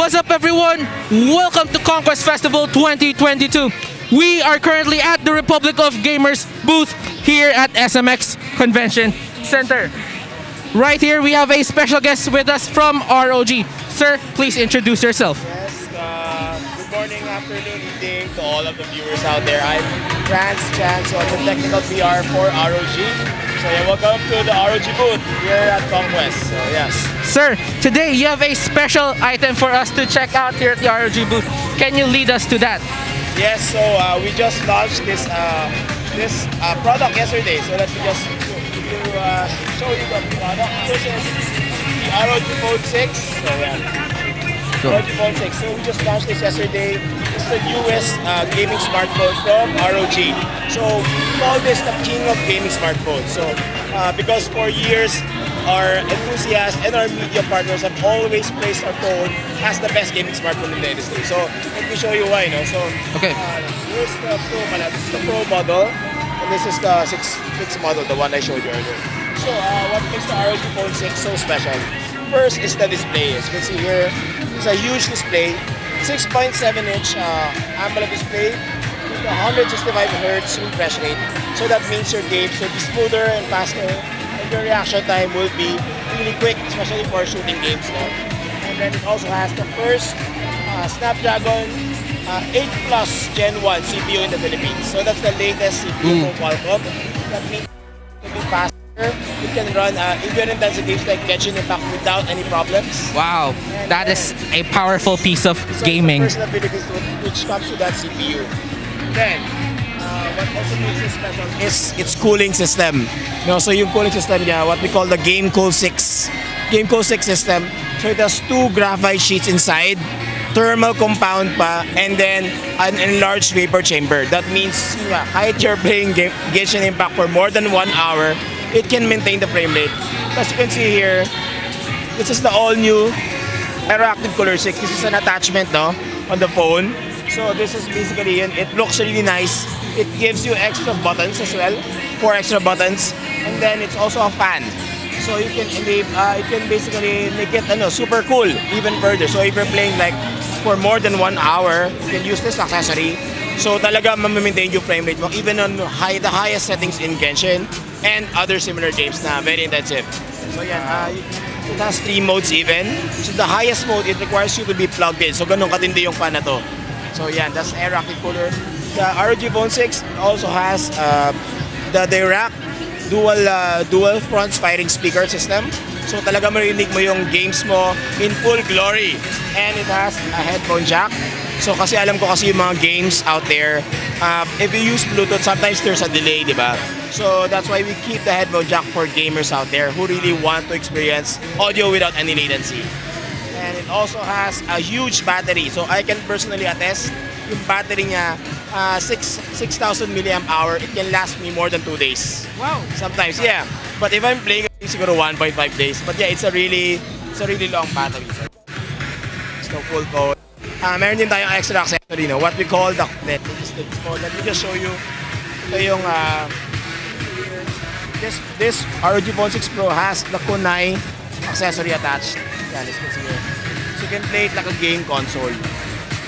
What's up, everyone? Welcome to Conquest Festival 2022. We are currently at the Republic of Gamers booth here at SMX Convention Center. Right here, we have a special guest with us from ROG. Sir, please introduce yourself. Yes, uh, good morning, afternoon, evening to all of the viewers out there. I'm Franz Chan, so I'm the technical PR for ROG. So yeah, welcome to the ROG booth here at Conquest. So yes. Sir, today you have a special item for us to check out here at the ROG booth. Can you lead us to that? Yes, so uh, we just launched this uh, this uh, product yesterday. So let me just you, uh, show you the product. This is the ROG Phone 6. So. ROG Phone 6. So we just launched this yesterday. It's the newest uh, gaming smartphone from ROG. So we call this the king of gaming smartphones. So uh, because for years our enthusiasts and our media partners have always placed our phone as the best gaming smartphone in the industry. So let me show you why. No? So Okay. uh, here's the Pro model. This is the Pro model. And this is the 6, 6 model, the one I showed you earlier. So uh, what makes the ROG Phone 6 so special? First is the display. As you can see here, it's a huge display. 6.7 inch uh, AMOLED display with 165 hertz refresh rate. So that means your games will be smoother and faster and your reaction time will be really quick, especially for shooting games. No? And then it also has the first uh, Snapdragon uh, 8 Plus Gen 1 CPU in the Philippines. So that's the latest CPU from Qualcomm. That means it will be faster. It can run uh, even intensive games like Genshin Impact without any problems. Wow, that is a powerful piece of So gaming. The personal abilities which comes to that CPU. Then, is its cooling system. Know, so yung cooling system niya, what we call the Game Cool 6. Game Cool 6 system. So it has two graphite sheets inside, thermal compound pa, and then an enlarged vapor chamber. That means yeah, kahit you're playing game, Genshin Impact for more than one hour, it can maintain the frame rate. As you can see here, this is the all-new Aeroactive Cooler 6. This is an attachment no, on the phone. So this is basically, it looks really nice. It gives you extra buttons as well, four extra buttons. And then it's also a fan. So you can uh, you can basically make it ano, super cool even further. So if you're playing like for more than one hour, you can use this accessory. So talaga ma-maintain yung frame rate mo even on high, the highest settings in Genshin and other similar games na very intensive. So yan, uh, it has three modes even. So the highest mode, it requires you to be plugged in. So ganun katindi yung fan na to. So yan, that's Aeroactive Cooler. The ROG Phone 6 also has uh, the Dirac dual uh, dual fronts firing speaker system. So talaga marinig mo yung games mo in full glory. And it has a headphone jack. So kasi alam ko kasi yung mga games out there, uh, if you use Bluetooth, sometimes there's a delay, di ba? So that's why we keep the headphone jack for gamers out there who really want to experience audio without any latency. And it also has a huge battery. So I can personally attest, yung battery niya, uh, 6 6,000 milliamp hour, it can last me more than 2 days. Wow. Sometimes, yeah. But if I'm playing, siguro 1.5 days. But yeah, it's a really, it's a really long battery. So, it's no full code. Uh, meron din tayong extra accessory, no? What we call the, it's called, let me just show you. Ito yung, uh, this, this ROG Phone 6 Pro has the Kunai accessory attached. Yan, can see here. So you can play it like a game console.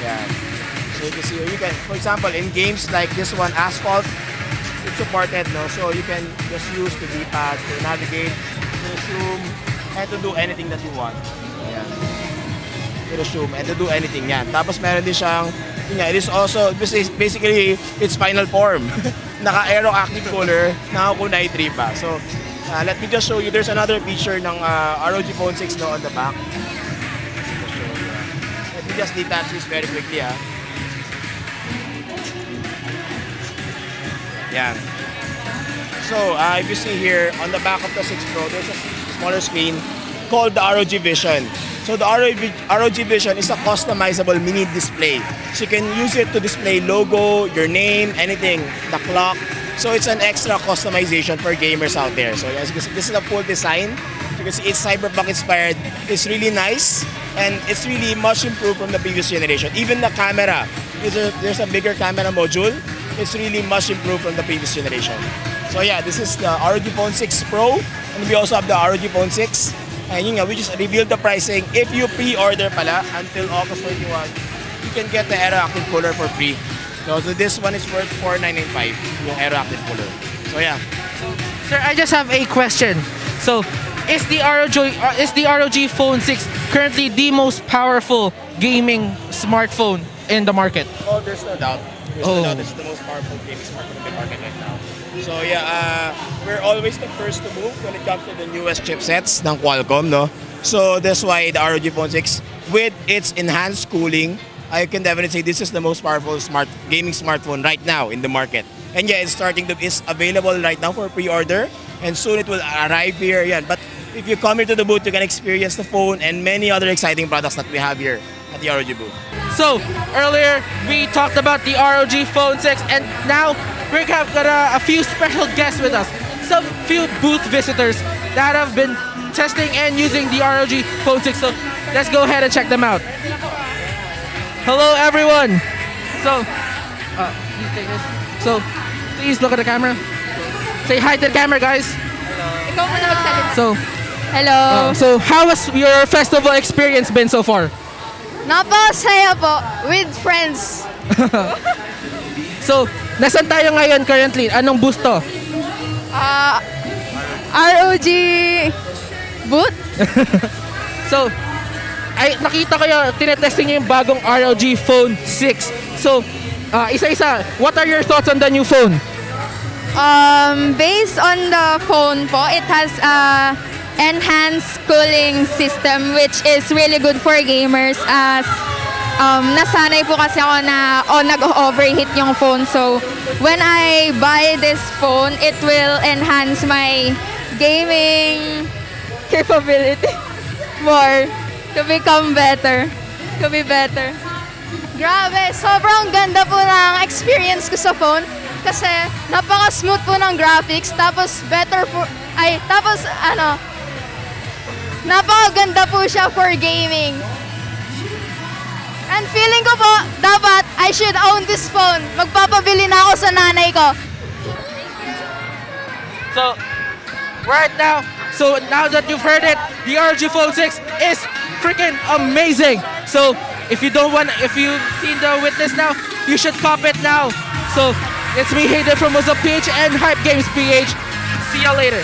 Yan. Can see here, you can, for example, in games like this one, Asphalt, it's supported, no? So you can just use the D-pad to navigate, to zoom, and to do anything that you want. Ayan. To zoom and to do anything yan. Tapos meron din siyang, yun nga, it is also, basically, its final form. Naka-aero active cooler, naka-kunai 3 pa. So, uh, let me just show you, there's another feature ng uh, ROG Phone 6 no, on the back. Let me just detach this very quickly, ah. Yan. So, uh, if you see here, on the back of the 6 Pro, there's a smaller screen called the ROG Vision. So the ROG, Vision is a customizable mini display. So you can use it to display logo, your name, anything, the clock. So it's an extra customization for gamers out there. So as you can see, this is a full design. You can see it's cyberpunk inspired. It's really nice and it's really much improved from the previous generation. Even the camera, there's a, there's a bigger camera module. It's really much improved from the previous generation. So yeah, this is the ROG Phone 6 Pro and we also have the ROG Phone 6 And yun nga, we just revealed the pricing. If you pre-order pala until August 21, you can get the Aeroactive cooler for free. No, so this one is worth 4995 yung Aeroactive cooler. So yeah. Sir, I just have a question. So, is the ROG uh, is the ROG Phone 6 currently the most powerful gaming smartphone in the market? Oh, there's no doubt. There's Oh. no doubt. This is the most powerful gaming smartphone in the market right now. So yeah, uh, we're always the first to move when it comes to the newest chipsets ng Qualcomm, no? So that's why the ROG Phone 6, with its enhanced cooling, I can definitely say this is the most powerful smart gaming smartphone right now in the market. And yeah, it's starting to is available right now for pre-order, and soon it will arrive here. Yeah, but if you come here to the booth, you can experience the phone and many other exciting products that we have here at the ROG booth. So, earlier we talked about the ROG Phone 6 and now we have got a, a few special guests with us. Some few booth visitors that have been testing and using the ROG Phone 6. So, let's go ahead and check them out. Hello everyone. So, uh, please take this. So, please look at the camera. Say hi to the camera, guys. Magsalita. So, Hello. uh, so how has your festival experience been so far? Napakasaya po with friends. So, nasan tayo ngayon currently? Anong booth to? Ah, ROG boot. So, ay nakita ko yung tinetesting niyo yung bagong ROG Phone 6. So, ah, isa-isa, what are your thoughts on the new phone? Um, based on the phone po, it has a enhanced cooling system which is really good for gamers as um, nasanay po kasi ako na oh, nag-overheat yung phone. So, when I buy this phone, it will enhance my gaming capability more to become better. To be better. Grabe, sobrang ganda po ng experience ko sa phone kasi napaka-smooth po ng graphics tapos better for ay tapos ano napakaganda po siya for gaming. And feeling ko po, dapat I should own this phone. Magpapabili na ako sa nanay ko. So, right now, so now that you've heard it, the ROG Phone 6 is freaking amazing. So, if you don't want, if you've seen the witness now, you should cop it now. So, it's me, Hayden from Wazzup PH and Hype Games PH. See ya later.